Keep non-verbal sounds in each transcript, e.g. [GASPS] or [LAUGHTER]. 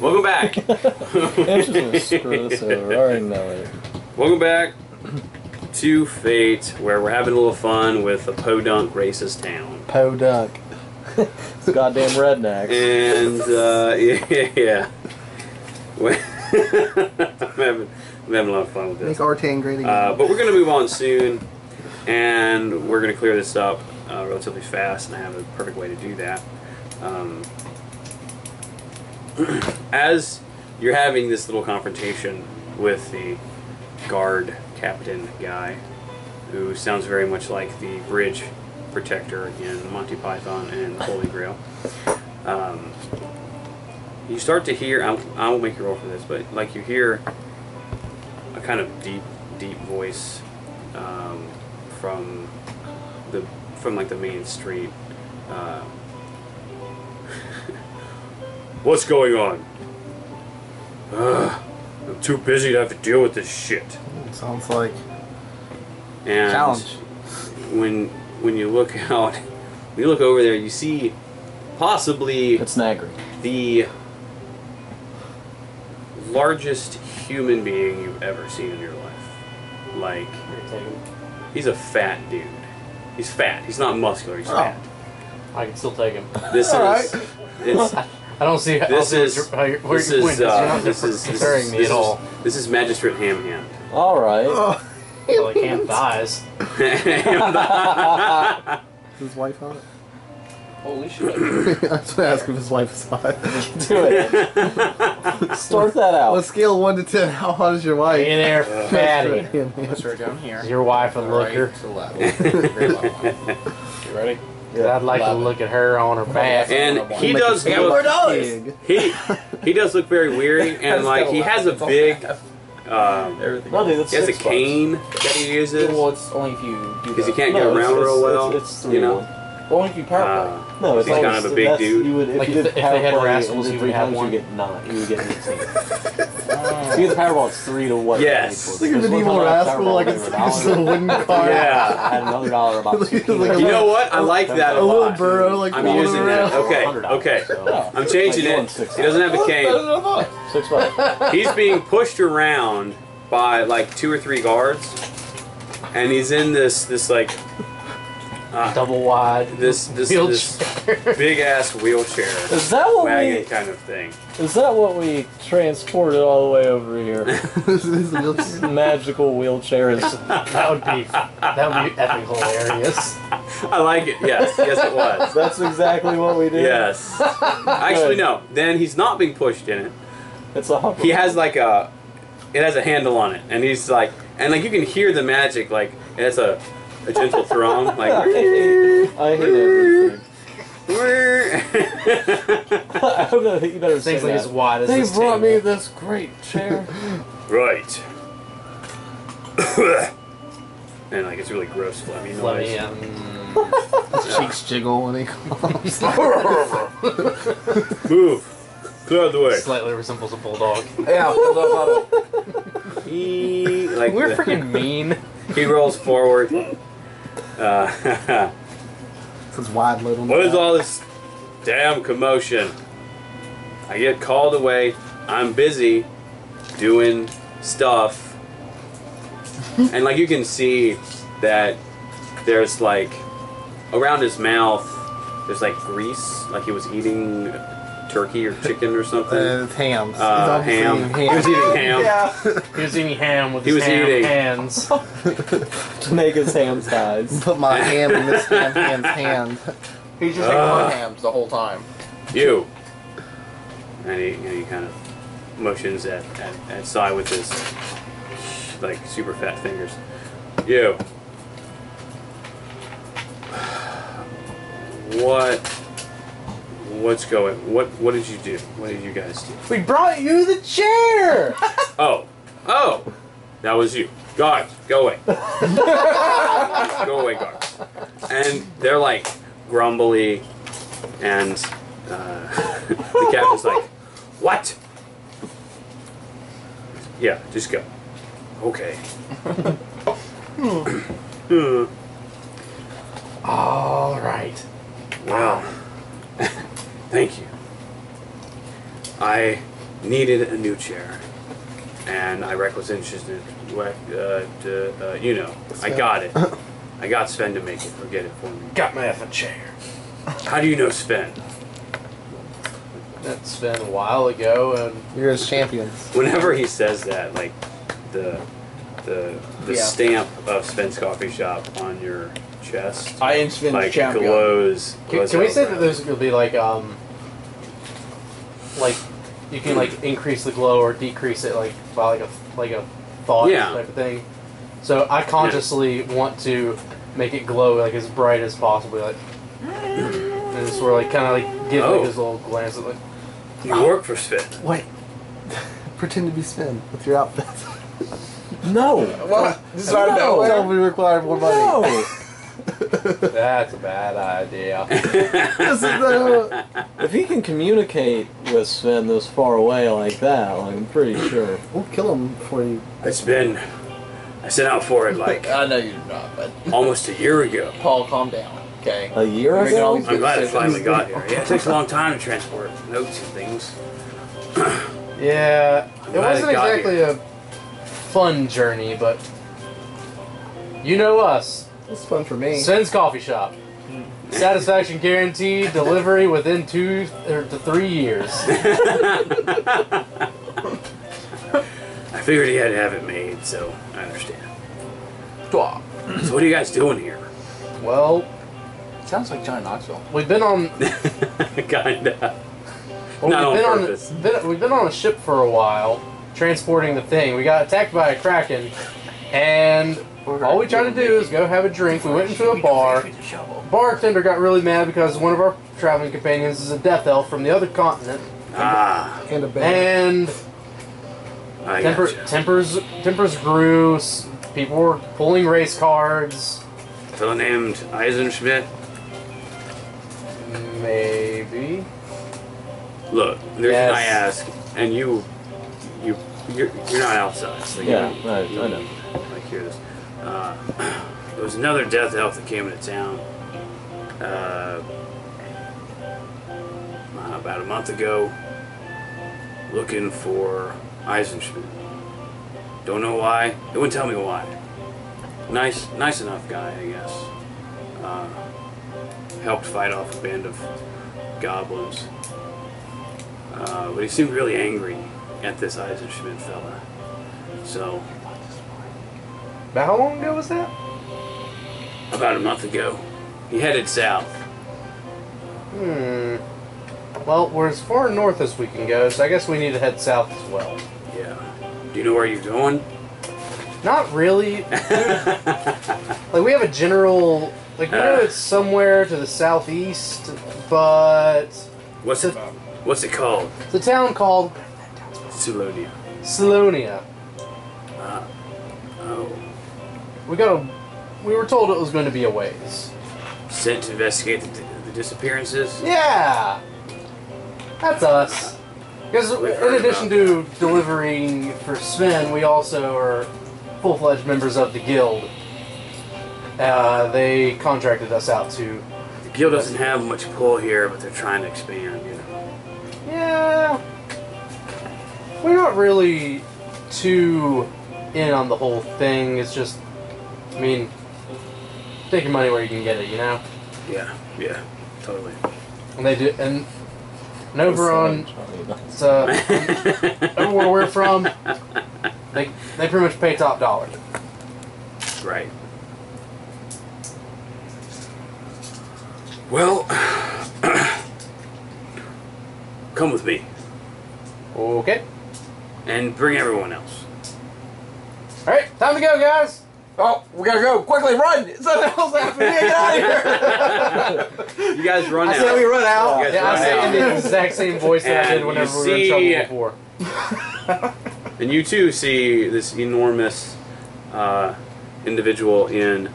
Welcome back. [LAUGHS] I'm just gonna screw this over. I already know it. Welcome back to Fate, where we're having a little fun with a podunk racist town. Podunk. it's a goddamn rednecks. And uh, [LAUGHS] yeah, yeah. We- I'm [LAUGHS] having, I'm having a lot of fun with Make this. Artane great again. Uh, but we're going to move on soon, and we're going to clear this up uh, relatively fast, and I have a perfect way to do that. Um, as you're having this little confrontation with the guard captain guy, who sounds very much like the bridge protector in Monty Python and the Holy Grail. Um, you start to hear, I'll, I won't make you roll for this, but like you hear a kind of deep, deep voice um, from the from like the main street. Uh, What's going on? Ugh, I'm too busy to have to deal with this shit. It Sounds like And challenge. when when you look [LAUGHS] out, when you look over there, you see possibly It's Nagrie. the largest human being you've ever seen in your life. Like he's a fat dude. He's fat. He's not muscular. He's Oh. fat. I can still take him. This All is it's [LAUGHS] I don't see. I This see what is- you're- how you're, where this your is point is. You're uh, this is this comparing is me this at all. is, this is Magistrate Ham Hand. All right. Oh, Well, I can't thighs. his wife on it? Holy shit! [LAUGHS] I was gonna ask if his wife is hot. [LAUGHS] Do it. Start that out. On a scale of one to ten, how hot is your wife? In there, [LAUGHS] fatty. Let's start down here. your wife a looker? Right to left. Very level. You ready? 'Cause I'd like to Love it. look at her on her back. and he does Make a look pig. [LAUGHS] he he does look very weary [LAUGHS] and like he has a big um, Everything. No, dude, that's he has a six bucks. cane that he uses Well, it's only if you do because he the- can't No, get it's- around it's- real well. It's, it's you know. one. Only if you power play. Uh, No, it's He's kind of a big that's- dude. You would, if Like you if did the- if they had power play rascals, and he did would three have times, one. You get nine. You would get eighteen. [LAUGHS] if you get the Powerball, it's three to one. Yes. It's like a medieval rascal, like it's just a wooden car. Yeah. I had another dollar about [LAUGHS] Like a 15. little- you know what? I like that a A little lot. burrow, like I'm rolling using that. Okay, $100, okay. so- I'm changing Like, you it. won six He doesn't have a cane. Six bucks. He's being pushed around by like two or three guards, and he's in this this like uh, Double wide. this this this wheelchair. Big ass wheelchair Is that what wagon we? kind of thing. Is that what we transported all the way over here? [LAUGHS] This is the wheelchair. Magical wheelchairs. [LAUGHS] that would be that would be epic hilarious. I like it. Yes, yes, it was. [LAUGHS] That's exactly what we did. Yes. Actually, no. Then he's not being pushed in it. It's a humper. He has like a, it has a handle on it, and he's like, and like you can hear the magic. Like it has a, a gentle throne. I Like. hate everything. Right. [LAUGHS] I hope that. You better say Things like that. as wide as They this brought me this great chair. [LAUGHS] Right. [COUGHS] and like it's really gross, phlegmy Let noise. me, um, His cheeks jiggle when he comes. [LAUGHS] Move. Clear out the way. slightly resembles a bulldog. Yeah, hold up. He like We're the- freaking mean. he rolls forward. Uh, Wide lid on what is all this damn commotion? I get called away. I'm busy doing stuff, [LAUGHS] and like you can see that there's like around his mouth. There's like grease, like he was eating turkey or chicken or something. Uh, it's hams. Uh, obviously ham. He was eating [LAUGHS] ham. Yeah. He was eating ham with He his was ham eating. hands. to make his ham size. [LAUGHS] Put my ham in this ham hand's hand. He's just eating one hams the whole time. You. And he, and he kind of motions at, at, at Sai with his like super fat fingers. You. [SIGHS] What? What's going? What? What did you do? What did you guys do? We brought you the chair. [LAUGHS] Oh, oh, that was you. Guards, go away. [LAUGHS] go away, guards. And they're like grumbly, and uh, [LAUGHS] the captain's like, "What? Yeah, just go." Okay. [CLEARS THROAT] All right. Well, thank you. I needed a new chair, and I requisitioned it. Uh, to, uh, you know, I got it. [LAUGHS] I got Sven to make it or get it for me. Got my effing chair. How do you know Sven? That's been a while ago, and You're his champions. Whenever he says that, like the the the Yeah. stamp of Sven's coffee shop on your chest, I am Sven's like champion. glows. can, glows can we all say that around. there's gonna be like um, like you can like increase the glow or decrease it like by like a like a thought Yeah. type of thing. So I consciously want to make it glow like as bright as possible, like and sort of like kind of like give Oh. like this little glance at like you work for Sven? Wait. [LAUGHS] Pretend to be Sven with your outfit. No. [LAUGHS] What? This is out of Tell nowhere. me require more money. No. [LAUGHS] that's a bad idea. [LAUGHS] The- if he can communicate with Sven this far away like that, I'm pretty sure. we'll kill him before you. It's been. I sent out for it [LAUGHS] like I know you do not, but almost a year ago. Paul, calm down. Okay. A year You're making all ago? I'm glad it finally got here. Yeah, it takes a long time to transport notes and things. [CLEARS THROAT] Yeah, I'm it wasn't it got exactly a fun journey, but you know us. It's fun for me. Sven's Coffee Shop. Satisfaction guaranteed. Delivery within two or to three years. [LAUGHS] [LAUGHS] I figured he had to have it made, so I understand. Dwa. So what are you guys doing here? Well, Sounds like Johnny Knoxville. we've been on. [LAUGHS] Kinda. Well, Not on we've been on. purpose. Been, we've been on a ship for a while, transporting the thing. We got attacked by a kraken, and all we tried to do is go have a drink. We went into a bar. Bartender got really mad because one of our traveling companions is a death elf from the other continent, Ah, And a band. and I temper, tempers tempers grew. People were pulling race cards. fellow named Eisenschmidt. Maybe. Look, the reason Yes. I ask, and you, you, you're, you're not outside, so Yeah, don't- I- you I don't, know. Like hear this. Uh, [CLEARS THROAT] there was another death elf that came into town uh, about a month ago, looking for Eisenschmidt. Don't know why. They wouldn't tell me why. Nice, nice enough guy, I guess. Uh, helped fight off a band of goblins. Uh, but he seemed really angry at this Eisenschmidt fella. So, About how long ago was that? about a month ago, he headed south. Hmm. Well, we're as far north as we can go, so I guess we need to head south as well. Yeah. Do you know where you're going? Not really. [LAUGHS] like we have a general, like we know Uh. it's somewhere to the southeast, but What's it? What's it called? it's a town called Sulonia. Salonia. Oh. We got a. We were told it was going to be a ways. Sent to investigate the, the disappearances? Yeah, that's us. Because in addition to delivering for Sven, we also are full-fledged members of the guild. Uh, they contracted us out to. The guild doesn't have much pull here, but they're trying to expand, you know. Yeah, we're not really too in on the whole thing. It's just, I mean, take your money where you can get it, you know. Yeah, yeah, totally. And they do, and, and over on so uh, [LAUGHS] over where we're from, they they pretty much pay top dollar. Right. Well, [CLEARS THROAT] come with me Okay. and bring everyone else. All right, time to go, guys. Oh, we gotta go quickly! Run! Something else happened. We get out of here. [LAUGHS] You guys run I out. said we run out. You guys Yeah, I run say out. in the exact same voice that I did whenever you we were in trouble before. [LAUGHS] And you too see this enormous uh, individual in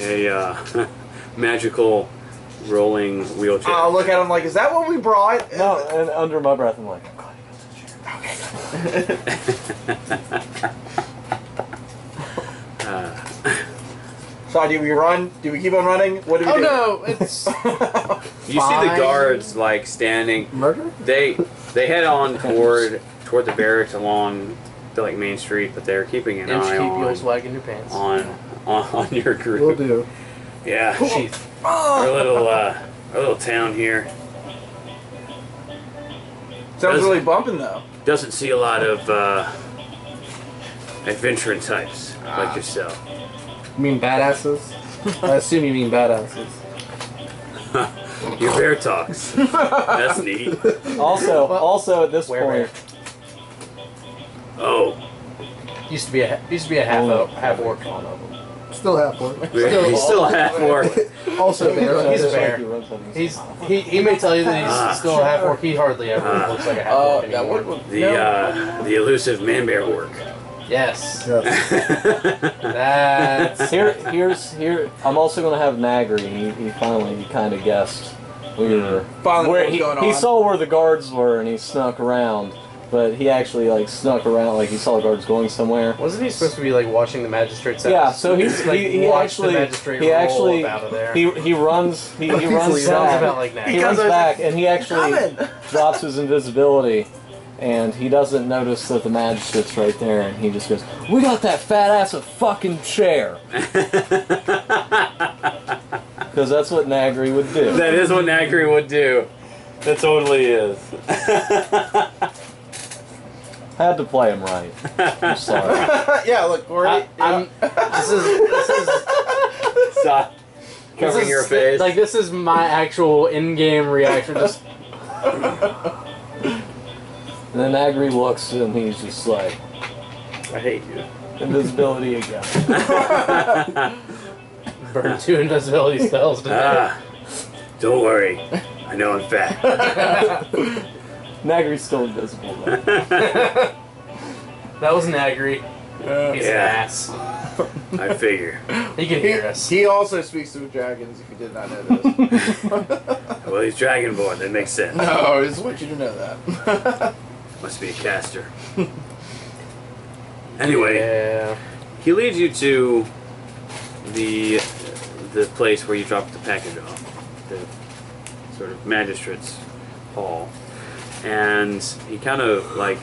a uh, [LAUGHS] magical rolling wheelchair. I'll look at him like, is that what we brought? No, and under my breath, I'm like, I'm glad he got the chair. So do we run? Do we keep on running? What do we Oh do? no, [LAUGHS] it's you see the guards like standing. Murder? They they head on [LAUGHS] toward toward the barracks along the like main street, but they're keeping an Inch eye keep heels on wagging your pants. on on, [LAUGHS] on your group. Will do. Yeah, Sheath. our little uh, our little town here Sounds Does- really bumping though. doesn't see a lot of uh, adventuring types like yourself. You mean badasses? I assume you mean badasses. [LAUGHS] Your bear talks. That's neat. Also, also at this Where, point, Oh, Used to be a used to be a half Oh. o- half orc. Still half one. he's still half orc. [LAUGHS] [LAUGHS] Also bear. He's a bear. he runs on his- He's he, he may tell you that he's Ah. still a half orc. He hardly ever Ah. looks like a half Uh, orc that anymore. would. The uh, the elusive man bear orc. Yes, Yes. [LAUGHS] that's Here, here's here. I'm also gonna have Nagrie. He, he finally kind of guessed we were Finally, where what's he, going he saw where the guards were and he snuck around, but he actually like snuck around like he saw the guards going somewhere. wasn't he supposed to be like watching the magistrate's house? Yeah, so he's [LAUGHS] like, he, he watch actually the magistrate he roll actually up out of there. he he runs he, he [LAUGHS] runs sounds back. about like that. he runs Because back and he actually drops his invisibility and he doesn't notice that the magistrate's right there and he just goes, We got that fat ass a fucking chair [LAUGHS] Because that's what Nagrie would do. That is what Nagrie would do. That totally is. I [LAUGHS] had to play him right. I'm sorry. [LAUGHS] yeah, look, Corey. I, I'm, this is this is Stop this covering is- your face. Like this is my actual in-game reaction. Just And then Agri looks and he's just like, I hate you. invisibility again. [LAUGHS] burn two invisibility spells to death. Ah, don't worry. I know I'm fat. [LAUGHS] Nagrie's still invisible though. That was Nagri. Uh, He's Yeah. an ass. I figure. He can hear us. He also speaks to dragons. If you did not know this. [LAUGHS] Well, he's Dragonborn. That makes sense. no, I just want you to know that. Must be a caster. [LAUGHS] Anyway, Yeah. he leads you to the the place where you dropped the package off, the sort of magistrate's hall, and he kind of like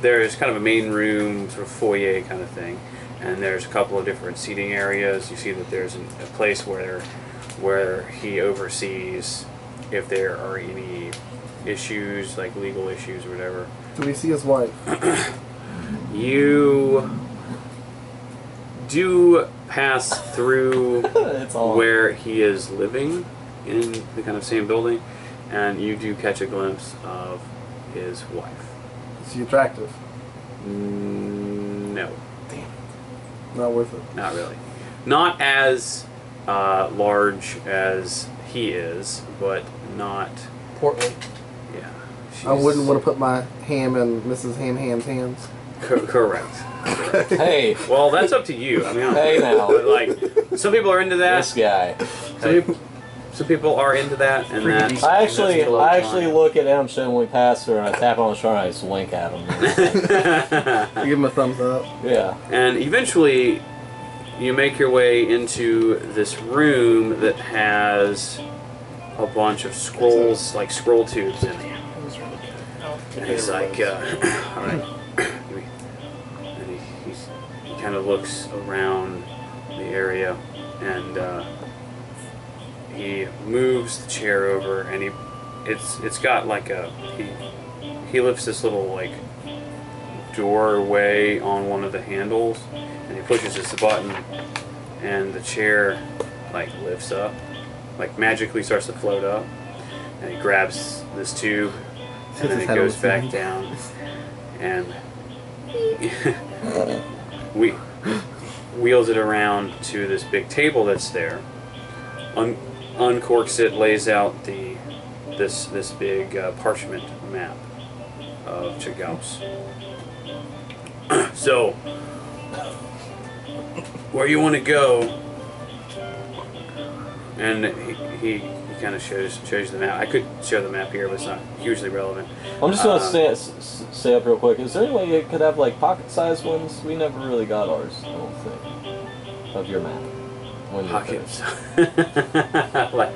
there's kind of a main room, sort of foyer kind of thing, and there's a couple of different seating areas. You see that there's a place where where he oversees if there are any issues, like legal issues or whatever. Do we see his wife? [CLEARS THROAT] You do pass through [LAUGHS] where he is living in the kind of same building, and you do catch a glimpse of his wife. Is he attractive? Mm, No, Not worth it. not really. Not as uh, large as he is, but not. Portly. Yeah. I wouldn't want to put my ham in Mrs. Ham Ham's hands. Co- correct. [LAUGHS] Hey, Well, that's up to you. I mean, Hey, now. like some people are into that. this guy. Some people, some people are into that, and Pretty that. I actually, That's I actually fine. look at him when we pass her, and I tap on the shoulder, and I just wink at him. [LAUGHS] Give him a thumbs up. yeah. and eventually, you make your way into this room that has a bunch of scrolls, like scroll tubes in it. And he's like, uh, [CLEARS THROAT] all right. And he, he's, he kind of looks around the area and uh, he moves the chair over and he, it's it's got like a he he lifts this little like doorway on one of the handles and he pushes this button and the chair like lifts up like magically starts to float up and he grabs this tube and then it goes back ceiling. down and [LAUGHS] we wheels it around to this big table that's there un- uncorks it lays out the this this big uh, parchment map of Chagos. [COUGHS] so where you want to go and he, he kind of shows shows the map. I could show the map here, but it's not hugely relevant. I'm just gonna Um, say, s- s- say up real quick. Is there any way you could have like pocket-sized ones? We never really got ours. I don't think of your map. When you Pockets. [LAUGHS] like,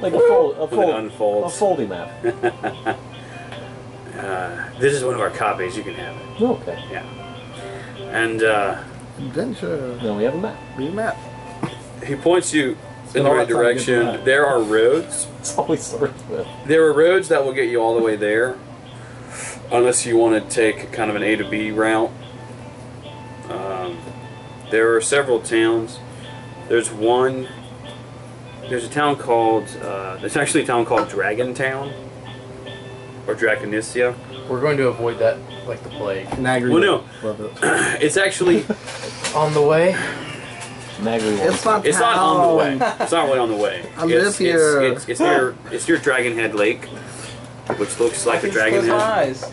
Like a fold, a when it fold, a unfolds. foldy map. [LAUGHS] Uh, this is one of our copies. You can have it. Okay. Yeah. And uh, Adventure. Then we have a map. Remap. he points you in the all right that time getting direction. There are roads. That's all we started with. There are roads that will get you all the way there, unless you want to take kind of an A to B route. Um, there are several towns. There's one. There's a town called. Uh, there's actually a town called Dragon Town, or Draconistia. We're going to avoid that like the plague. Nagrie. Well, no. Love it. [CLEARS THROAT] It's actually. [LAUGHS] On the way, Nagrie It's wants not. It's not on the way. It's not really on the way. [LAUGHS] I it's, live it's, here. It's, it's, near. It's near Dragon Head Lake, which looks like a dragon head. eyes.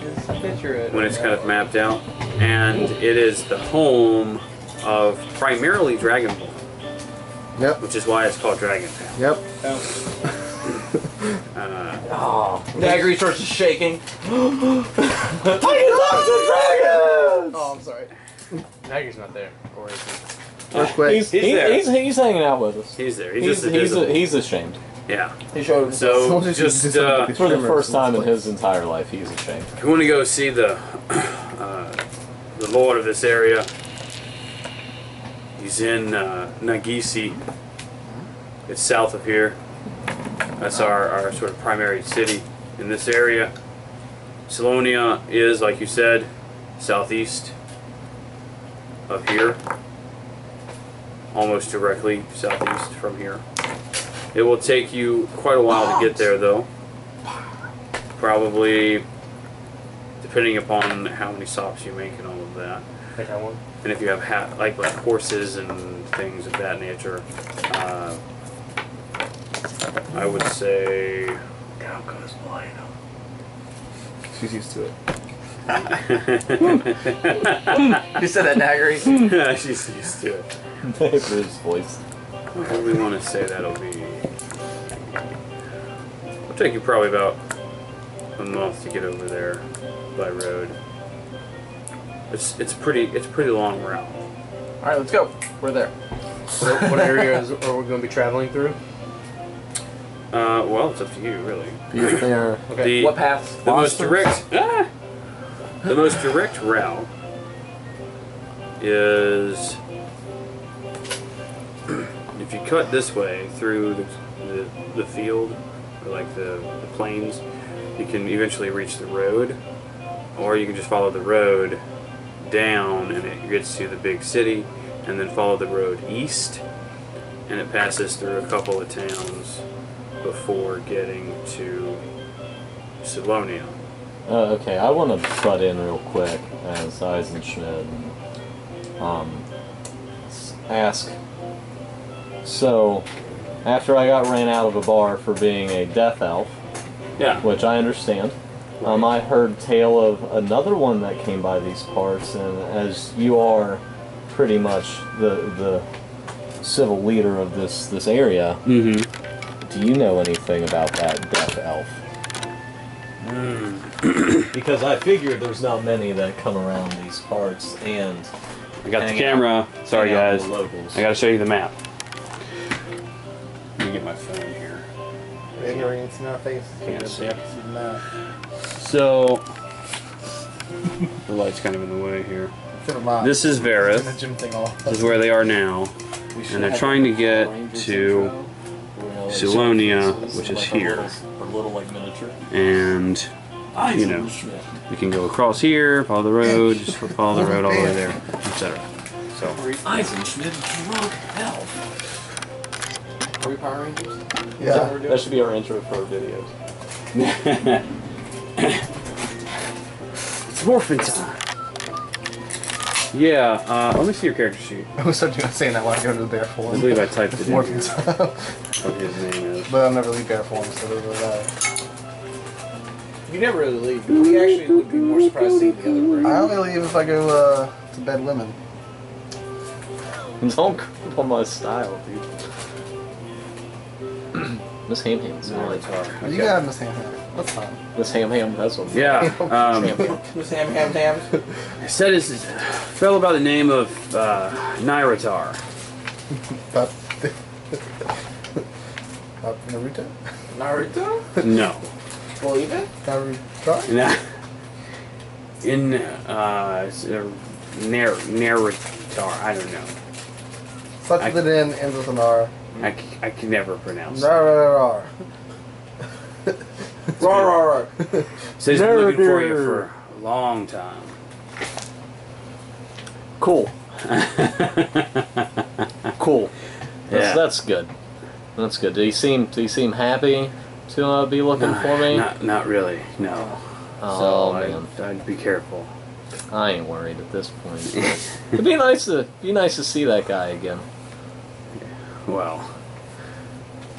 Just picture it. when it's kind of mapped out, and it is the home of primarily Dragonborn, Yep. which is why it's called Dragon Town. Yep. [LAUGHS] Uh, Oh, Daggery starts shaking. [GASPS] Tiger loves dragons. Oh, I'm sorry. Nagy's not there, or is he? Earthquake. he's, He's he- there. he's, he's hanging out with us. he's there. He's, He's, just he's, invisible. he's ashamed. yeah. He showed him. So [LAUGHS] Someone should just uh, For the first time in his entire life, he's ashamed. if you want to go see the [CLEARS THROAT] uh, the lord of this area, he's in uh, Nagisi. It's south of here. That's our, our sort of primary city in this area. Salonia is, like you said, southeast of here. Almost directly southeast from here. It will take you quite a while to get there, though. Probably, depending upon how many stops you make and all of that. I think I won. And if you have ha- like like horses and things of that nature, uh, I would say. Down goes She's used to it. [LAUGHS] [LAUGHS] You said that, Daggery. [LAUGHS] She's used to it. [LAUGHS] For voice. What do we want to say that'll be? It'll take you probably about a month to get over there by road. It's it's pretty it's pretty long route. All right, let's go. We're there. What, what areas are we going to be traveling through? Uh, well, it's up to you really. Because they are. [LAUGHS] Okay. The, What paths? the most direct ah, the most direct route is if you cut this way through the, the, the field or like the, the plains you can eventually reach the road or you can just follow the road down and it gets to the big city and then follow the road east and it passes through a couple of towns before getting to Salonia. Uh, okay, I want to butt in real quick as Eisenschmidt and um, ask. So, after I got ran out of a bar for being a death elf, Yeah. which I understand, um, I heard tale of another one that came by these parts, and as you are pretty much the the civil leader of this this area, Mm-hmm. do you know anything about that death elf? [CLEARS THROAT] because I figured there's not many that come around these parts, and I got the camera. Sorry, out with guys. the. I gotta show you the map. Let me get my phone here. Ignorance in our face. Can't see. See. So, [LAUGHS] the light's kind of in the way here. This is Turn Varith. gym thing off. This is where they are now. And they're trying to get to intro, you know, like Silonia, which is a here. little- like miniature. And you know, we can go across here, follow the road, just follow the road all the way [LAUGHS] there, etc. So, Eisenschmidt, drunk elf. Are we Power Rangers? Yeah. That should be our intro for our videos. it's morphin time. Yeah, uh, let me see your character sheet. [LAUGHS] I was starting saying that when I go to the bear form. I form. believe I typed it in More here, time. what his name is. but I'll never leave bear form, so it doesn't really matter. You never really leave. We actually would be more surprised seeing the other room. I only leave if I go uh, to bed women. Don't creep on my style, dude. Miss Ham Ham's You got Miss Ham Ham. That's fine. Miss Ham Ham, that's what. Yeah, um, Ham Ham. Miss Ham Ham Ham. it said it's a fellow by the name of uh, Nairatar. But Uh, Naruto? Naruto? No. Believe it? Naruto? Nah. In uh, s- uh, Nar- Narutar, I don't know. Such I- with an N, ends with an R. I, c- I can never pronounce. it. Rar, Rar, rar, rar. So he's been looking for you for a long time. Cool. [LAUGHS] Cool. That's, Yeah. that's good. That's good. Do you seem do you seem happy to uh, be looking for me? Not, not really. No. oh so man, I'd, I'd be careful. I ain't worried at this point. It'd be nice to be nice to see that guy again. Well.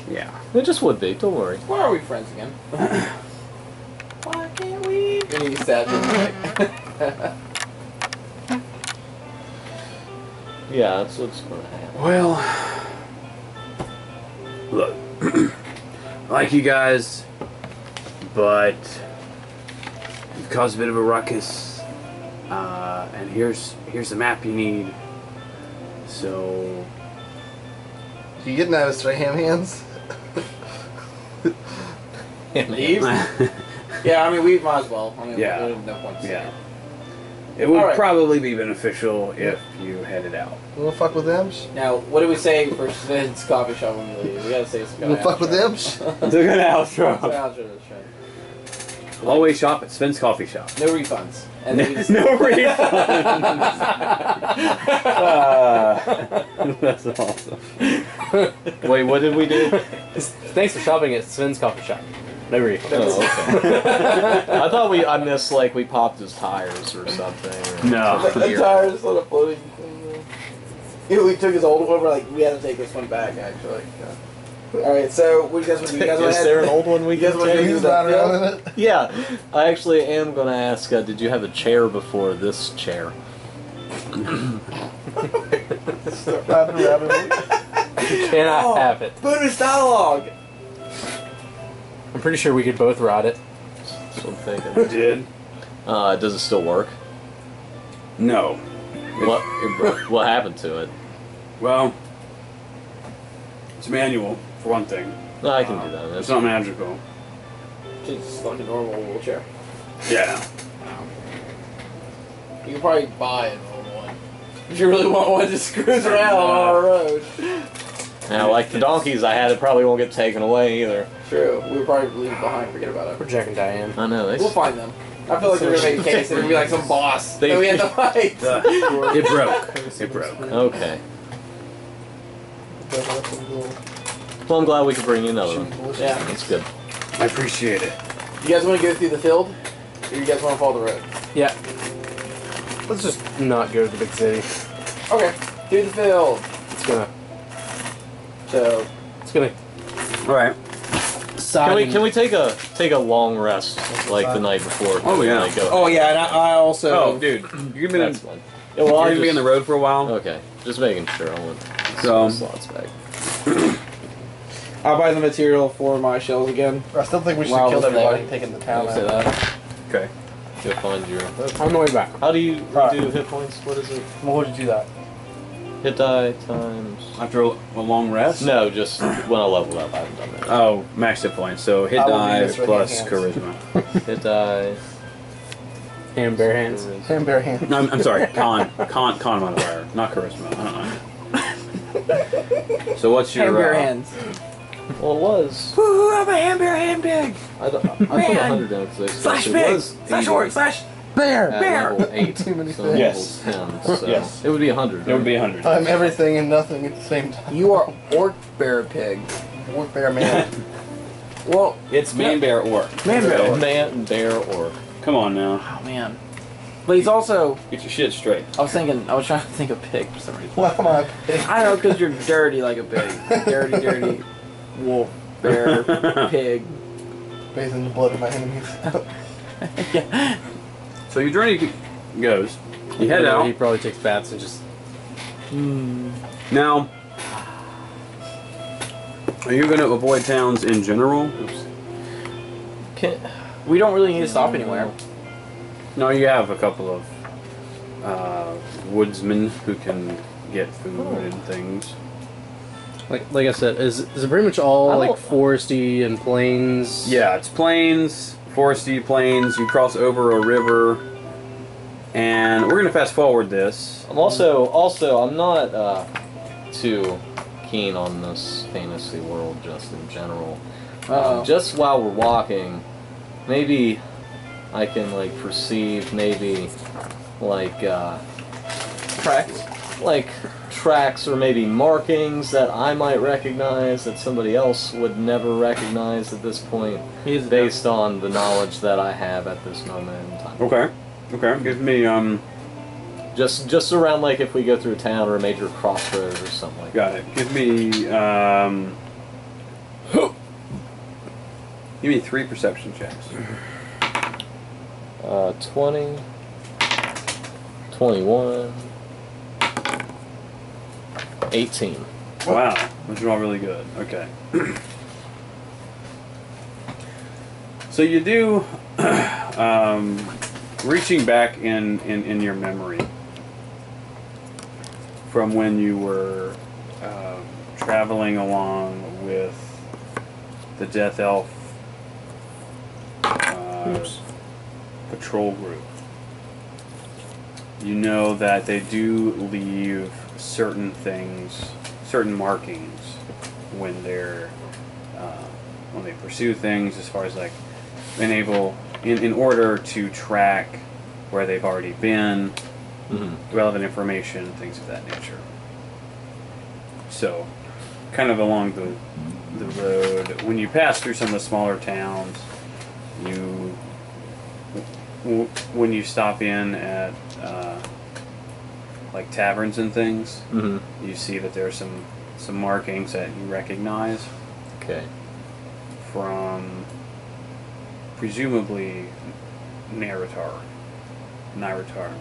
Yeah. It just would be. Don't worry. Why are we friends again? [CLEARS THROAT] Why can't we? And he sat there like, Yeah, that's what's gonna happen. Well, look, I [CLEARS THROAT] like you guys, but you've caused a bit of a ruckus. Uh, and here's here's the map you need. So You getting out of straight ham hands? leave? [LAUGHS] yeah, I mean, we might as well. I mean, Yeah. no point. yeah, it would All right. probably be beneficial if you headed out. You wanna fuck with them? Now, what do we say for Sven's coffee shop when we leave? We gotta say some You wanna fuck with them? [LAUGHS] [LAUGHS] They're gonna That's the outro. outro to the show. Always shop at Sven's Coffee Shop. No refunds. And then just no refunds. Ah, that's awesome. [LAUGHS] Wait, what did we do? Thanks for shopping at Sven's Coffee Shop. No refund. Oh, okay. [LAUGHS] I thought we I missed like we popped his tires or something. Or No. the Here. tires sort of floating. Yeah, we took his old one. We're like, we had to take this one back, actually. Yeah. All right, so what do you guys want to do? You guys want Is there an old one we You guys can wanna do take? He's that not around in it. Yeah, I actually am gonna ask. Uh, did you have a chair before this chair? [CLEARS THROAT] Start rapping around. You cannot Oh. have it. Bonus dialogue. I'm pretty sure we could both ride it. That's what I'm thinking. Did Uh, does it still work? no. What what happened to it? Well, it's manual for one thing. No, I can do that. It's That's not magical. Just like a normal wheelchair. Yeah. You could probably buy an old one. If you really want one to cruise around on our road. now, like the donkeys I had, it probably won't get taken away either. True. We would probably leave it behind. Forget about We're it. Jack and Diane. I know they. We'll find them. I feel like they're gonna make a case. They're gonna be like some boss [LAUGHS] They- that we had to [LAUGHS] fight. Uh, [LAUGHS] it broke. It broke. Okay. Well, I'm glad we could bring you another one. Yeah. That's good. I appreciate it. You guys want to go through the field, or you guys want to follow the road? Yeah. Let's just not go to the big city. Okay. do the field. It's gonna. So. It's gonna. All right. Can we can we take a take a long rest like the night before? Oh, yeah. Like, go? Oh yeah, and I, I also. Oh, dude, [CLEARS THROAT] you're gonna, That's fine. Yeah, well, you're I'll gonna be on just- the road for a while. Okay, just making sure. I want So- slots back. [CLEARS THROAT] I'll buy the material for my shells again. I still think we should Wow, kill everybody taking the town you say out. that? Okay. Go find your. On the way back. How do you Right. do hit points? What is it? Well, would you do that? Hit die times. After a, a long rest. No, just when I leveled up. I haven't done that. Oh, max hit points. So hit I die do this with plus charisma. [LAUGHS] Hit die. Hand bare hands. Hand bare hand. No, I'm, I'm sorry. [LAUGHS] Con, con, con modifier, not charisma. Uh-uh. [LAUGHS] So what's your Hand bare uh, hands. Well, it was. Woo! I'm a hand bare hand big. I, don't- I put Man. 100 down because Slash it big. was Slash 80 short. Slash Bear. at bear. level 8. [LAUGHS] Too many so things. Yes. level 10. [LAUGHS] So Yes. It would be 100. It would be right? 100. I'm everything and nothing at the same time. You are orc bear pig. Work bear man. [LAUGHS] Well, It's man bear or. man bear. Man, bear, orc. Come on now. Oh man. But he's also. Get your shit straight. I was thinking. I was trying to think of pig for some reason. Why am I a pig? I know because you're dirty like a pig. dirty, dirty wolf, bear, [LAUGHS] pig. Bathed in the blood of my enemies. [LAUGHS] yeah. So your journey goes. You head out. He probably takes baths and just. Now, are you going to avoid towns in general? Can, We don't really need to stop anywhere. No, you have a couple of uh, woodsmen who can get food and things. Like like I said, is is it pretty much all like foresty and plains? Yeah, it's plains, foresty plains. You cross over a river, and we're gonna fast forward this. I'm also also I'm not uh, too keen on this fantasy world just in general. Um, just while we're walking, maybe I can like perceive maybe like uh, Tracks. like tracks or maybe markings that I might recognize that somebody else would never recognize at this point, He's based on the knowledge that I have at this moment in time. Okay. Okay. Give me um. Just just around like if we go through a town or a major crossroad or something like Got it. Give me um. [GASPS] Give me three perception checks. Uh, 20, 21, 18. Wow, those are all really good. Okay. [CLEARS THROAT] so you do, [CLEARS THROAT] um, reaching back in, in, in your memory from when you were um, traveling along with the Death Elf uh, patrol group. You know that they do leave certain things, certain markings when they're uh, when they pursue things, as far as like being able, in, in order to track where they've already been, Mm-hmm. relevant information, things of that nature. So, kind of along the the road, when you pass through some of the smaller towns, you w- when you stop in at uh, like taverns and things, Mm-hmm. you see that there are some some markings that you recognize Okay. from presumably Naratar. Naratar.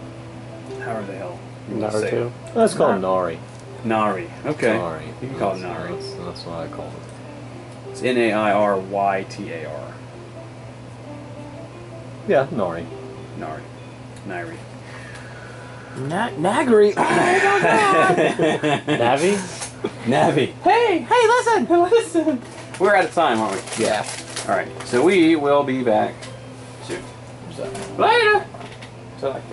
How the hell? you wanna say Naruto. it? Let's call him Nari. Nari. Okay. Nari. You can call it Nari. That's, that's what I call him. It's N A I R Y T A R. Yeah, Nari. Nari. Nari. Na- Nagri. Navi. Navi. hey, hey, listen, [LAUGHS] listen. We're out of time, aren't we? Yeah. All right. So we will be back soon. So, Later. so like,